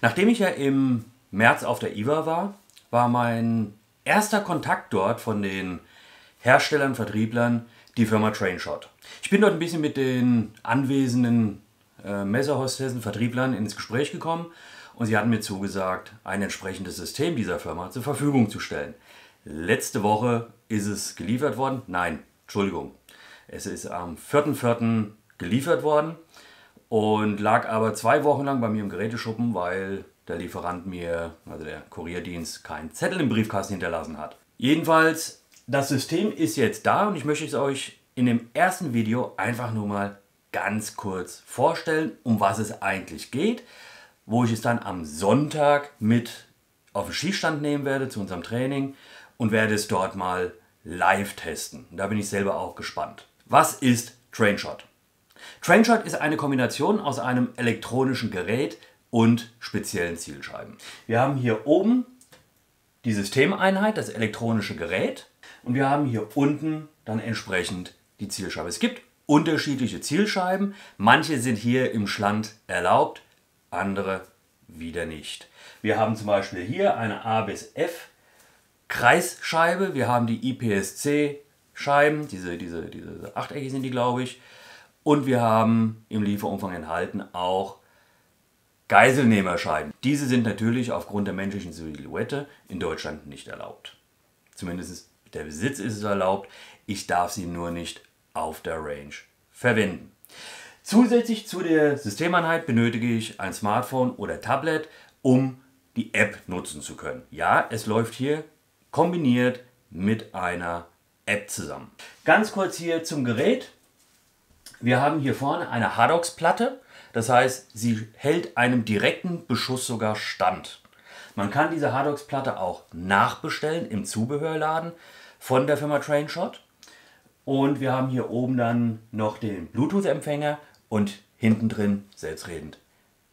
Nachdem ich ja im März auf der IWA war, war mein erster Kontakt dort von den Herstellern, Vertrieblern die Firma Trainshot. Ich bin dort ein bisschen mit den anwesenden äh, Messerhostessen, Vertrieblern ins Gespräch gekommen und sie hatten mir zugesagt, ein entsprechendes System dieser Firma zur Verfügung zu stellen. Letzte Woche ist es geliefert worden. Nein, Entschuldigung. Es ist am 4.4. geliefert worden und lag aber zwei Wochen lang bei mir im Geräteschuppen, weil der Lieferant mir, also der Kurierdienst, keinen Zettel im Briefkasten hinterlassen hat. Jedenfalls, das System ist jetzt da und ich möchte es euch in dem ersten Video einfach nur mal ganz kurz vorstellen, um was es eigentlich geht, wo ich es dann am Sonntag mit auf den Schießstand nehmen werde zu unserem Training und werde es dort mal live testen. Da bin ich selber auch gespannt. Was ist Trainshot? Trainshot ist eine Kombination aus einem elektronischen Gerät und speziellen Zielscheiben. Wir haben hier oben die Systemeinheit, das elektronische Gerät und wir haben hier unten dann entsprechend die Zielscheibe. Es gibt unterschiedliche Zielscheiben. Manche sind hier im Schland erlaubt, andere wieder nicht. Wir haben zum Beispiel hier eine A bis F Kreisscheibe. Wir haben die IPSC Scheiben, diese, diese, diese achteckig sind die, glaube ich. Und wir haben im Lieferumfang enthalten auch Geiselnehmerscheiben. Diese sind natürlich aufgrund der menschlichen Silhouette in Deutschland nicht erlaubt. Zumindest der Besitz ist es erlaubt. Ich darf sie nur nicht auf der Range verwenden. Zusätzlich zu der Systemeinheit benötige ich ein Smartphone oder Tablet, um die App nutzen zu können. Ja, es läuft hier kombiniert mit einer App zusammen. Ganz kurz hier zum Gerät. Wir haben hier vorne eine Hardox-Platte. Das heißt, sie hält einem direkten Beschuss sogar stand. Man kann diese Hardox-Platte auch nachbestellen im Zubehörladen von der Firma Trainshot. Und wir haben hier oben dann noch den Bluetooth-Empfänger und hinten drin, selbstredend,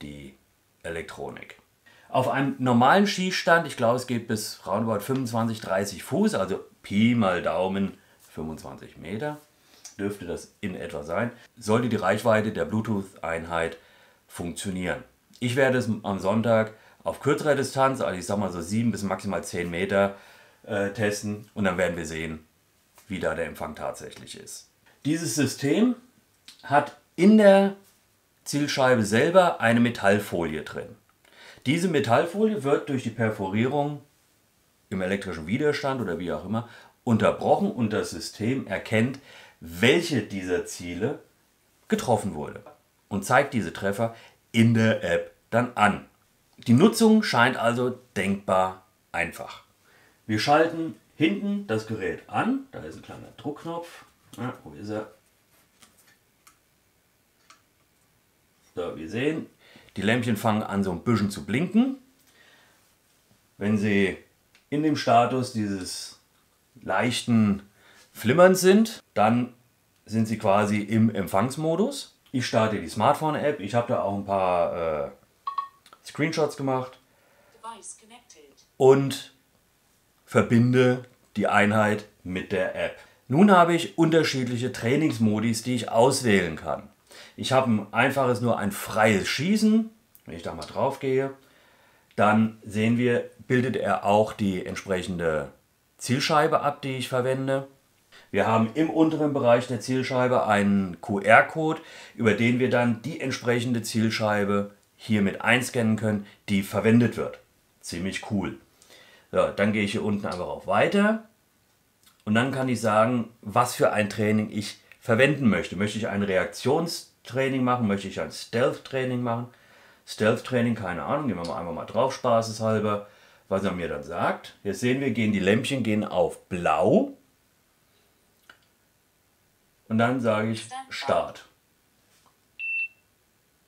die Elektronik. Auf einem normalen Schießstand, ich glaube es geht bis roundabout 25, 30 Fuß, also Pi mal Daumen 25 Meter, dürfte das in etwa sein, sollte die Reichweite der Bluetooth-Einheit funktionieren. Ich werde es am Sonntag auf kürzerer Distanz, also ich sag mal so 7 bis maximal 10 Meter, äh, testen und dann werden wir sehen, wie da der Empfang tatsächlich ist. Dieses System hat in der Zielscheibe selber eine Metallfolie drin. Diese Metallfolie wird durch die Perforierung im elektrischen Widerstand oder wie auch immer unterbrochen und das System erkennt, welche dieser Ziele getroffen wurde und zeigt diese Treffer in der App dann an. Die Nutzung scheint also denkbar einfach. Wir schalten hinten das Gerät an. Da ist ein kleiner Druckknopf. Ja, wo ist er? So, wir sehen, die Lämpchen fangen an so ein bisschen zu blinken. Wenn sie in dem Status dieses leichten Flimmerns sind, dann sind sie quasi im Empfangsmodus. Ich starte die Smartphone-App. Ich habe da auch ein paar äh, Screenshots gemacht und verbinde die Einheit mit der App. Nun habe ich unterschiedliche Trainingsmodis, die ich auswählen kann. Ich habe ein einfaches, nur ein freies Schießen. Wenn ich da mal drauf gehe, dann sehen wir, bildet er auch die entsprechende Zielscheibe ab, die ich verwende. Wir haben im unteren Bereich der Zielscheibe einen QR-Code, über den wir dann die entsprechende Zielscheibe hier mit einscannen können, die verwendet wird. Ziemlich cool. So, dann gehe ich hier unten einfach auf Weiter und dann kann ich sagen, was für ein Training ich verwenden möchte. Möchte ich ein Reaktionstraining machen? Möchte ich ein Stealth-Training machen? Stealth-Training, keine Ahnung, gehen wir mal einfach mal drauf, spaßeshalber, was er mir dann sagt. Jetzt sehen wir, gehen die Lämpchen gehen auf blau und dann sage ich Start.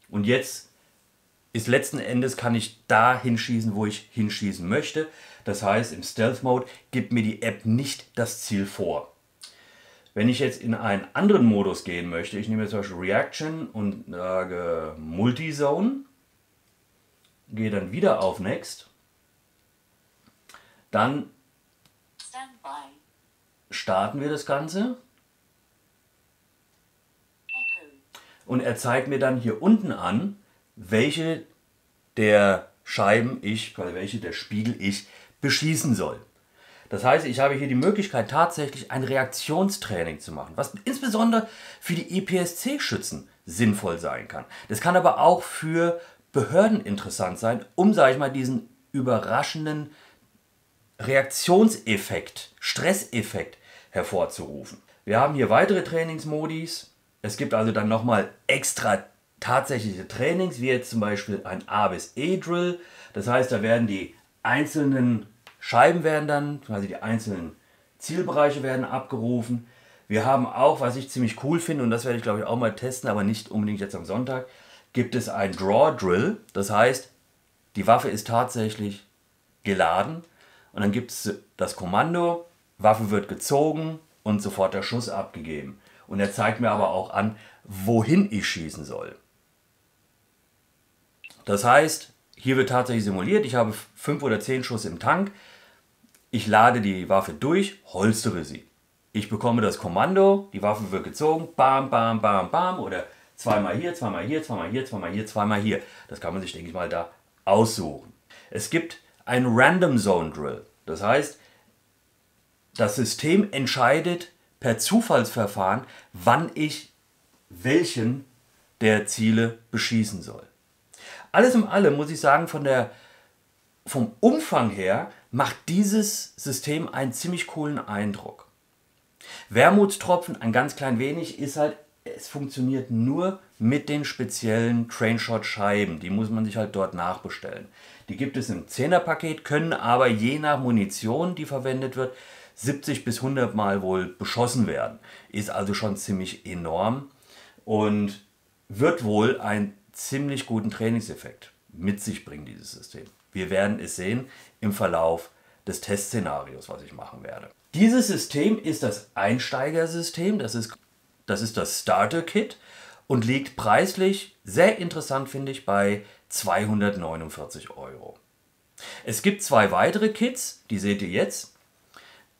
Und jetzt ist letzten Endes kann ich da hinschießen, wo ich hinschießen möchte. Das heißt, im Stealth Mode gibt mir die App nicht das Ziel vor. Wenn ich jetzt in einen anderen Modus gehen möchte, ich nehme zum Beispiel Reaction und sage Multizone, gehe dann wieder auf Next, dann starten wir das Ganze und er zeigt mir dann hier unten an, welche der Scheiben ich, welche der Spiegel ich beschießen soll. Das heißt, ich habe hier die Möglichkeit, tatsächlich ein Reaktionstraining zu machen, was insbesondere für die EPSC-Schützen sinnvoll sein kann. Das kann aber auch für Behörden interessant sein, um, sage ich mal, diesen überraschenden Reaktionseffekt, Stresseffekt hervorzurufen. Wir haben hier weitere Trainingsmodis. Es gibt also dann nochmal extra tatsächliche Trainings, wie jetzt zum Beispiel ein A bis E Drill. Das heißt, da werden die einzelnen Scheiben werden dann, quasi die einzelnen Zielbereiche werden abgerufen. Wir haben auch, was ich ziemlich cool finde, und das werde ich glaube ich auch mal testen, aber nicht unbedingt jetzt am Sonntag, gibt es ein Draw Drill. Das heißt, die Waffe ist tatsächlich geladen und dann gibt es das Kommando, Waffe wird gezogen und sofort der Schuss abgegeben. Und er zeigt mir aber auch an, wohin ich schießen soll. Das heißt, hier wird tatsächlich simuliert, ich habe fünf oder zehn Schuss im Tank, ich lade die Waffe durch, holstere sie. Ich bekomme das Kommando, die Waffe wird gezogen, bam, bam, bam, bam, oder zweimal hier, zweimal hier, zweimal hier, zweimal hier, zweimal hier. Das kann man sich, denke ich mal, da aussuchen. Es gibt ein Random Zone Drill. Das heißt, das System entscheidet per Zufallsverfahren, wann ich welchen der Ziele beschießen soll. Alles in allem muss ich sagen, von der, vom Umfang her macht dieses System einen ziemlich coolen Eindruck. Wermutstropfen, ein ganz klein wenig, ist halt, es funktioniert nur mit den speziellen Trainshot-Scheiben. Die muss man sich halt dort nachbestellen. Die gibt es im 10er-Paket, können aber je nach Munition, die verwendet wird, 70 bis 100 Mal wohl beschossen werden. Ist also schon ziemlich enorm und wird wohl einen ziemlich guten Trainingseffekt mit sich bringen, dieses System. Wir werden es sehen im Verlauf des Testszenarios, was ich machen werde. Dieses System ist das Einsteigersystem, das ist das, ist das Starter Kit und liegt preislich, sehr interessant finde ich, bei 249 Euro. Es gibt zwei weitere Kits, die seht ihr jetzt.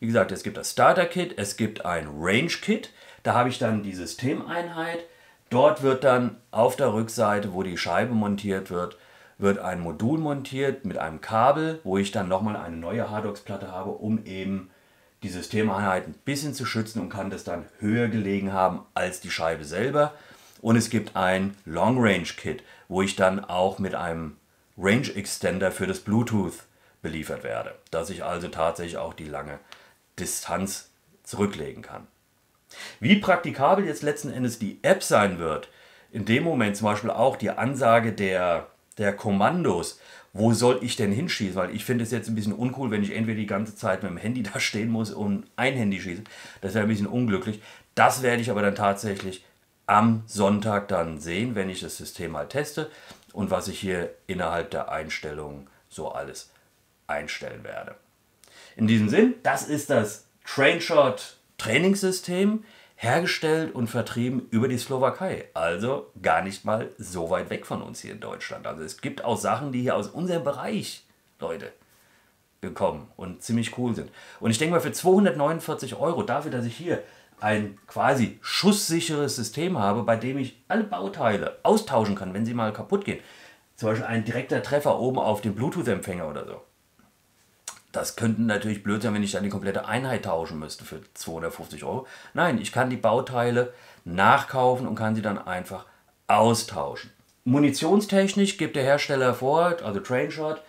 Wie gesagt, es gibt das Starter Kit, es gibt ein Range Kit. Da habe ich dann die Systemeinheit. Dort wird dann auf der Rückseite, wo die Scheibe montiert wird, wird ein Modul montiert mit einem Kabel, wo ich dann nochmal eine neue Hardox-Platte habe, um eben die Systemeinheit ein bisschen zu schützen und kann das dann höher gelegen haben als die Scheibe selber. Und es gibt ein Long Range Kit, wo ich dann auch mit einem Range Extender für das Bluetooth beliefert werde, dass ich also tatsächlich auch die lange Distanz zurücklegen kann. Wie praktikabel jetzt letzten Endes die App sein wird, in dem Moment zum Beispiel auch die Ansage der, der Kommandos, wo soll ich denn hinschießen? Weil ich finde es jetzt ein bisschen uncool, wenn ich entweder die ganze Zeit mit dem Handy da stehen muss und ein Handy schieße. Das wäre ein bisschen unglücklich. Das werde ich aber dann tatsächlich am Sonntag dann sehen, wenn ich das System mal teste und was ich hier innerhalb der Einstellungen so alles einstellen werde. In diesem Sinn, das ist das Trainshot Trainingssystem, hergestellt und vertrieben über die Slowakei. Also gar nicht mal so weit weg von uns hier in Deutschland. Also es gibt auch Sachen, die hier aus unserem Bereich, Leute, gekommen und ziemlich cool sind. Und ich denke mal, für 249 Euro, dafür, dass ich hier ein quasi schusssicheres System habe, bei dem ich alle Bauteile austauschen kann, wenn sie mal kaputt gehen. Zum Beispiel ein direkter Treffer oben auf den Bluetooth-Empfänger oder so. Das könnte natürlich blöd sein, wenn ich dann die komplette Einheit tauschen müsste für 250 Euro. Nein, ich kann die Bauteile nachkaufen und kann sie dann einfach austauschen. Munitionstechnisch gibt der Hersteller vor, also Trainshot,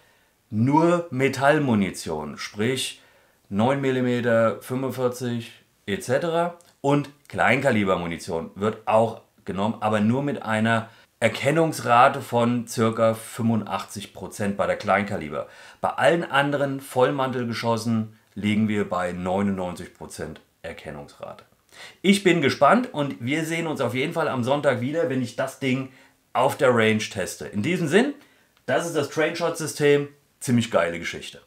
nur Metallmunition, sprich 9 mm, 45 etc. Und Kleinkalibermunition wird auch genommen, aber nur mit einer Erkennungsrate von ca. 85% bei der Kleinkaliber. Bei allen anderen Vollmantelgeschossen liegen wir bei 99% Erkennungsrate. Ich bin gespannt und wir sehen uns auf jeden Fall am Sonntag wieder, wenn ich das Ding auf der Range teste. In diesem Sinn, das ist das Trainshot-System. Ziemlich geile Geschichte.